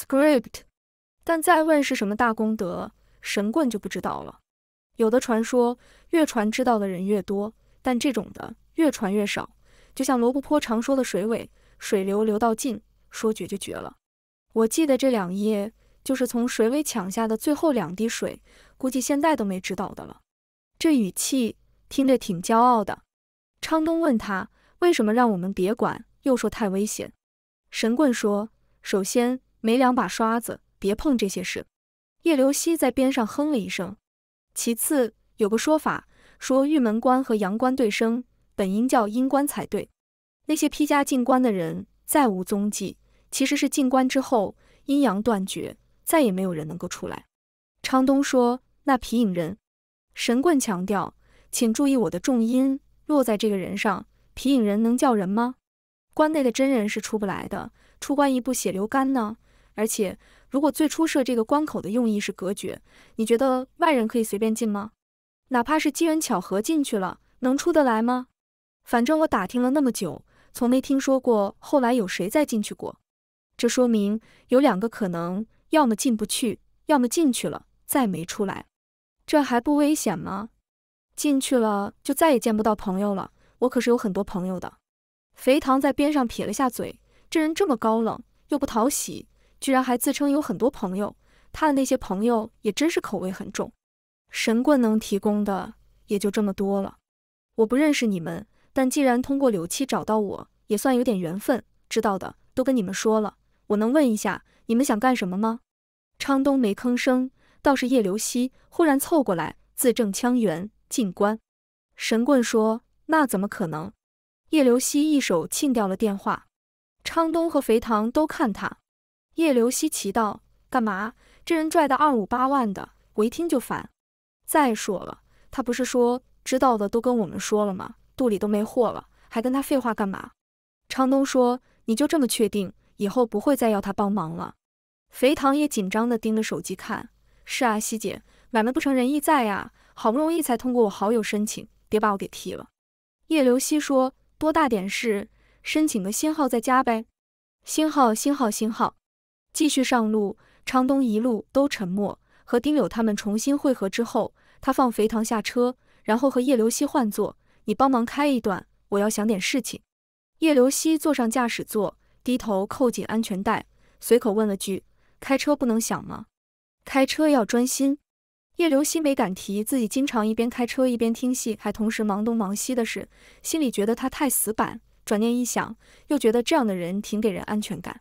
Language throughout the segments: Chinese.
script，但再问是什么大功德，神棍就不知道了。有的传说越传知道的人越多，但这种的越传越少。就像罗布泊常说的水尾，水流流到尽，说绝就绝了。我记得这两页就是从水尾抢下的最后两滴水，估计现在都没知道的了。这语气听着挺骄傲的。昌东问他为什么让我们别管，又说太危险。神棍说：“首先没两把刷子，别碰这些事。”叶流西在边上哼了一声。其次有个说法说玉门关和阳关对生，本应叫阴关才对。那些披甲进关的人再无踪迹，其实是进关之后阴阳断绝，再也没有人能够出来。昌东说：“那皮影人。”神棍强调：“请注意我的重音落在这个人上。皮影人能叫人吗？关内的真人是出不来的。出关一步血流干呢。而且，如果最初设这个关口的用意是隔绝，你觉得外人可以随便进吗？哪怕是机缘巧合进去了，能出得来吗？反正我打听了那么久，从没听说过后来有谁再进去过。这说明有两个可能：要么进不去，要么进去了再没出来。”这还不危险吗？进去了就再也见不到朋友了。我可是有很多朋友的。肥唐在边上撇了下嘴，这人这么高冷又不讨喜，居然还自称有很多朋友。他的那些朋友也真是口味很重。神棍能提供的也就这么多了。我不认识你们，但既然通过柳七找到我，也算有点缘分。知道的都跟你们说了。我能问一下，你们想干什么吗？昌东没吭声。倒是叶流西忽然凑过来，字正腔圆进关。神棍说：“那怎么可能？”叶流西一手沁掉了电话。昌东和肥唐都看他。叶流西奇道：“干嘛？这人拽的二五八万的，我一听就烦。再说了，他不是说知道的都跟我们说了吗？肚里都没货了，还跟他废话干嘛？”昌东说：“你就这么确定，以后不会再要他帮忙了？”肥唐也紧张地盯着手机看。是啊，西姐，买卖不成仁义在呀，好不容易才通过我好友申请，别把我给踢了。叶流西说：“多大点事，申请个新号再加呗。”星号，星号，星号。继续上路，昌东一路都沉默。和丁柳他们重新会合之后，他放肥堂下车，然后和叶流西换座：“你帮忙开一段，我要想点事情。”叶流西坐上驾驶座，低头扣紧安全带，随口问了句：“开车不能想吗？”开车要专心，叶流西没敢提自己经常一边开车一边听戏，还同时忙东忙西的事，心里觉得他太死板。转念一想，又觉得这样的人挺给人安全感。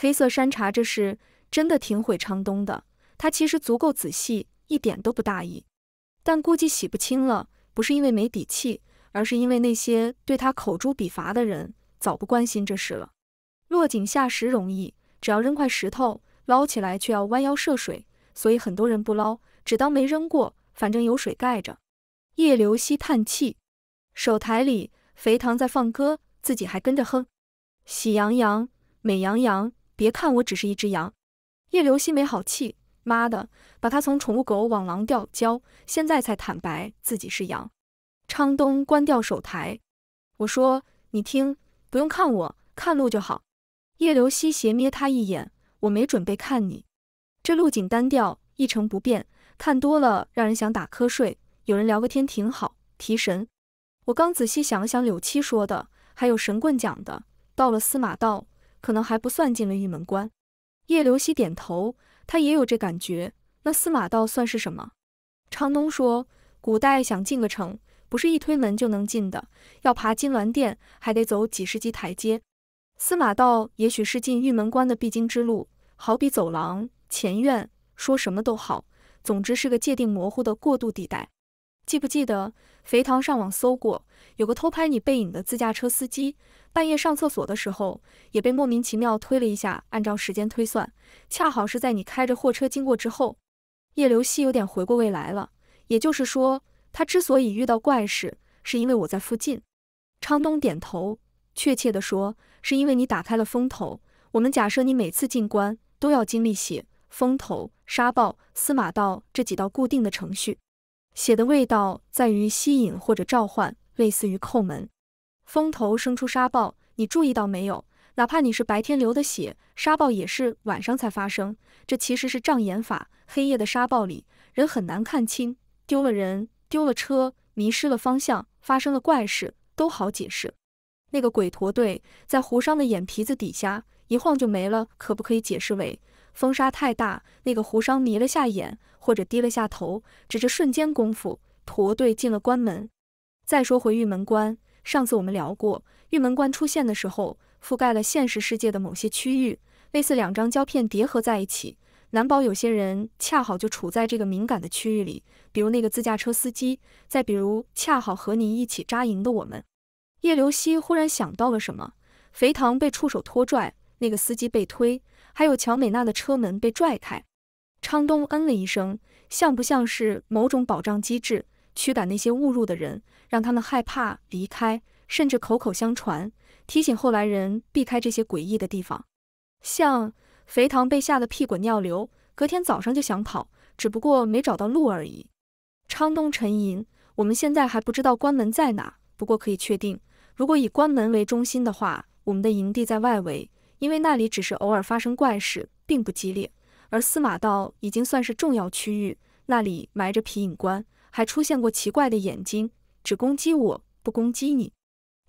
黑色山茶这事真的挺毁昌东的，他其实足够仔细，一点都不大意，但估计洗不清了，不是因为没底气，而是因为那些对他口诛笔伐的人早不关心这事了。落井下石容易，只要扔块石头。捞起来却要弯腰涉水，所以很多人不捞，只当没扔过，反正有水盖着。叶流西叹气，手台里肥堂在放歌，自己还跟着哼。喜羊羊，美羊羊，别看我只是一只羊。叶流西没好气，妈的，把他从宠物狗往狼调教，现在才坦白自己是羊。昌东关掉手台，我说你听，不用看我，看路就好。叶流西斜瞥他一眼。我没准备看你，这路景单调，一成不变，看多了让人想打瞌睡。有人聊个天挺好，提神。我刚仔细想了想，柳七说的，还有神棍讲的，到了司马道，可能还不算进了玉门关。叶流西点头，他也有这感觉。那司马道算是什么？昌东说，古代想进个城，不是一推门就能进的，要爬金銮殿，还得走几十级台阶。司马道也许是进玉门关的必经之路，好比走廊、前院，说什么都好，总之是个界定模糊的过渡地带。记不记得肥唐上网搜过，有个偷拍你背影的自驾车司机，半夜上厕所的时候也被莫名其妙推了一下，按照时间推算，恰好是在你开着货车经过之后。叶流西有点回过味来了，也就是说，他之所以遇到怪事，是因为我在附近。昌东点头。确切地说，是因为你打开了风头。我们假设你每次进关都要经历血、风头、沙暴、司马道这几道固定的程序。血的味道在于吸引或者召唤，类似于叩门。风头生出沙暴，你注意到没有？哪怕你是白天流的血，沙暴也是晚上才发生。这其实是障眼法。黑夜的沙暴里，人很难看清，丢了人，丢了车，迷失了方向，发生了怪事，都好解释。那个鬼驼队在胡商的眼皮子底下一晃就没了，可不可以解释为风沙太大，那个胡商迷了下眼，或者低了下头？只这瞬间功夫，驼队进了关门。再说回玉门关，上次我们聊过，玉门关出现的时候。覆盖了现实世界的某些区域，类似两张胶片叠合在一起，难保有些人恰好就处在这个敏感的区域里，比如那个自驾车司机，再比如恰好和你一起扎营的我们。叶流西忽然想到了什么，肥唐被触手拖拽，那个司机被推，还有乔美娜的车门被拽开。昌东嗯了一声，像不像是某种保障机制，驱赶那些误入的人，让他们害怕离开，甚至口口相传。提醒后来人避开这些诡异的地方，像肥唐被吓得屁滚尿流，隔天早上就想跑，只不过没找到路而已。昌东沉吟，我们现在还不知道关门在哪，不过可以确定，如果以关门为中心的话，我们的营地在外围，因为那里只是偶尔发生怪事，并不激烈。而司马道已经算是重要区域，那里埋着皮影关，还出现过奇怪的眼睛，只攻击我不攻击你。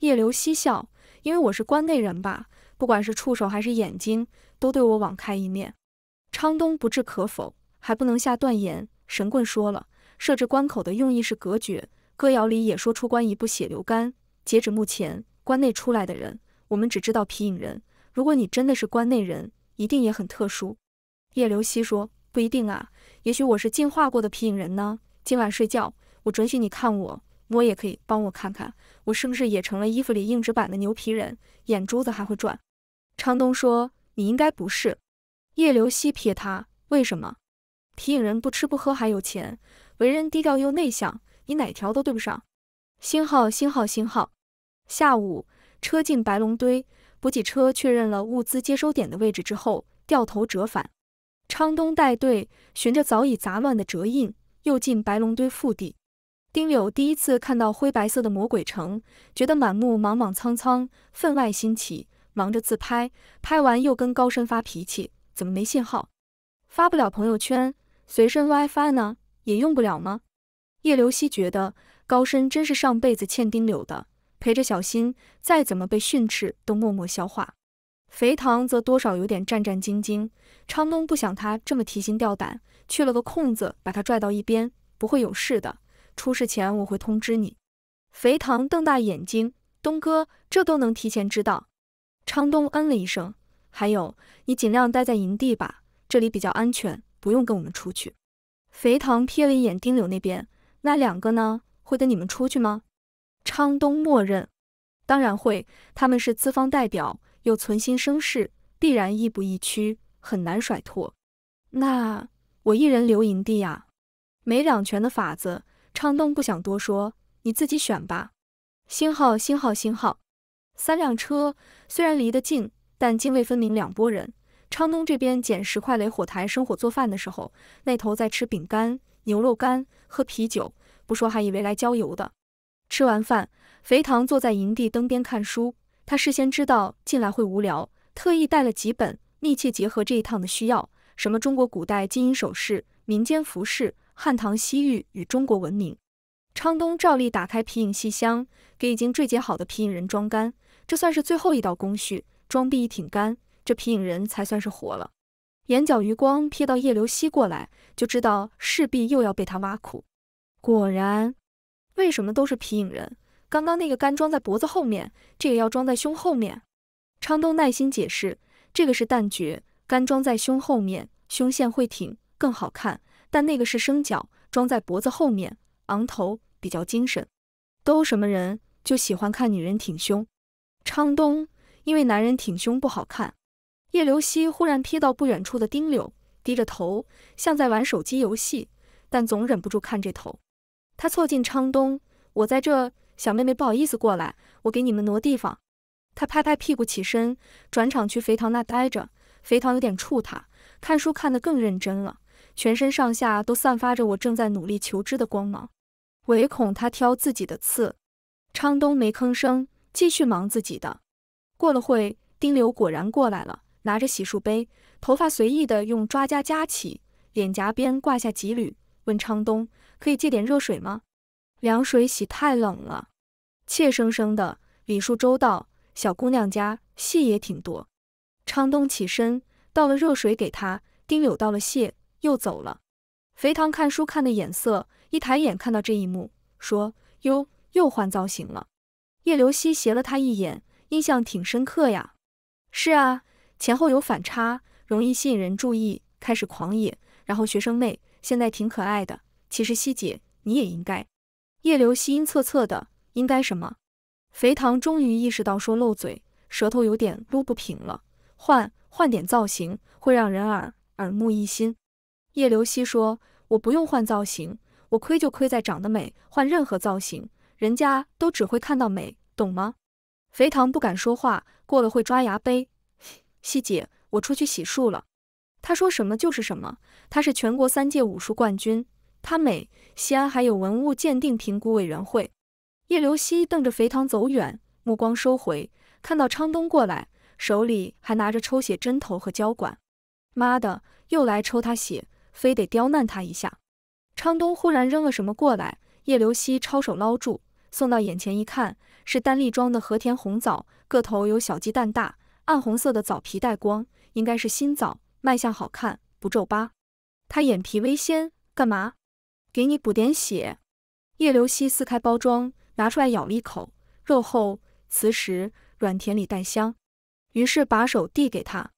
叶流嬉笑。因为我是关内人吧，不管是触手还是眼睛，都对我网开一面。昌东不置可否，还不能下断言。神棍说了，设置关口的用意是隔绝。歌谣里也说出关一步血流干。截止目前，关内出来的人，我们只知道皮影人。如果你真的是关内人，一定也很特殊。叶流西说，不一定啊，也许我是进化过的皮影人呢。今晚睡觉，我准许你看我。我也可以帮我看看，我是不是也成了衣服里硬纸板的牛皮人，眼珠子还会转？昌东说：“你应该不是。”叶流西瞥他：“为什么？皮影人不吃不喝还有钱，为人低调又内向，你哪条都对不上。”星号星号星号。下午，车进白龙堆，补给车确认了物资接收点的位置之后，掉头折返。昌东带队循着早已杂乱的折印，又进白龙堆腹地。丁柳第一次看到灰白色的魔鬼城，觉得满目莽莽苍苍，分外新奇，忙着自拍。拍完又跟高深发脾气：“怎么没信号？发不了朋友圈，随身 WiFi 呢，也用不了吗？”叶流西觉得高深真是上辈子欠丁柳的，陪着小新，再怎么被训斥都默默消化。肥唐则多少有点战战兢兢。昌东不想他这么提心吊胆，去了个空子，把他拽到一边：“不会有事的。”出事前我会通知你。肥唐瞪大眼睛，东哥这都能提前知道。昌东嗯了一声，还有你尽量待在营地吧，这里比较安全，不用跟我们出去。肥唐瞥了一眼丁柳那边，那两个呢？会跟你们出去吗？昌东默认，当然会，他们是资方代表，又存心生事，必然亦步亦趋，很难甩脱。那我一人留营地呀？没两全的法子。昌东不想多说，你自己选吧。星号，星号，星号。三辆车虽然离得近，但泾渭分明两拨人。昌东这边捡石块垒火台生火做饭的时候，那头在吃饼干、牛肉干、喝啤酒，不说还以为来郊游的。吃完饭，肥唐坐在营地灯边看书。他事先知道进来会无聊，特意带了几本，密切结合这一趟的需要，什么中国古代金银首饰、民间服饰。汉唐西域与中国文明，昌东照例打开皮影戏箱，给已经坠结好的皮影人装干，这算是最后一道工序。装逼一挺干，这皮影人才算是活了。眼角余光瞥到叶流西过来，就知道势必又要被他挖苦。果然，为什么都是皮影人？刚刚那个杆装在脖子后面，这个要装在胸后面。昌东耐心解释，这个是旦角，杆装在胸后面，胸线会挺，更好看。但那个是生角，装在脖子后面，昂头，比较精神。都什么人就喜欢看女人挺胸？昌东因为男人挺胸不好看。叶流西忽然瞥到不远处的丁柳，低着头，像在玩手机游戏，但总忍不住看这头。他凑近昌东，我在这，小妹妹不好意思过来，我给你们挪地方。他拍拍屁股起身，转场去肥堂那待着。肥堂有点怵他，看书看得更认真了。全身上下都散发着我正在努力求知的光芒，唯恐他挑自己的刺。昌东没吭声，继续忙自己的。过了会，丁柳果然过来了，拿着洗漱杯，头发随意的用抓夹夹起，脸颊边挂下几缕，问昌东：“可以借点热水吗？凉水洗太冷了。”怯生生的，礼数周到，小姑娘家戏也挺多。昌东起身倒了热水给他，丁柳道了谢，又走了。肥堂看书看的眼色，一抬眼看到这一幕，说：“哟，又换造型了。”叶流西斜了他一眼，印象挺深刻呀。是啊，前后有反差，容易吸引人注意。开始狂野，然后学生妹，现在挺可爱的。其实西姐你也应该。叶流西阴恻恻的，应该什么？肥唐终于意识到说漏嘴，舌头有点撸不平了。换换点造型，会让人耳耳目一新。叶流西说：“我不用换造型，我亏就亏在长得美。换任何造型，人家都只会看到美，懂吗？”肥唐不敢说话，过了会抓牙杯。西姐，我出去洗漱了。他说什么就是什么。他是全国三届武术冠军，他美。西安还有文物鉴定评估委员会。叶流西瞪着肥唐走远，目光收回，看到昌东过来，手里还拿着抽血针头和胶管。妈的，又来抽他血，非得刁难他一下。昌东忽然扔了什么过来，叶流西抄手捞住。送到眼前一看，是丹丽装的和田红枣，个头有小鸡蛋大，暗红色的枣皮带光，应该是新枣，卖相好看，不皱疤。他眼皮微掀，干嘛？给你补点血。叶流西撕开包装，拿出来咬了一口，肉厚、瓷实、软甜里带香，于是把手递给他。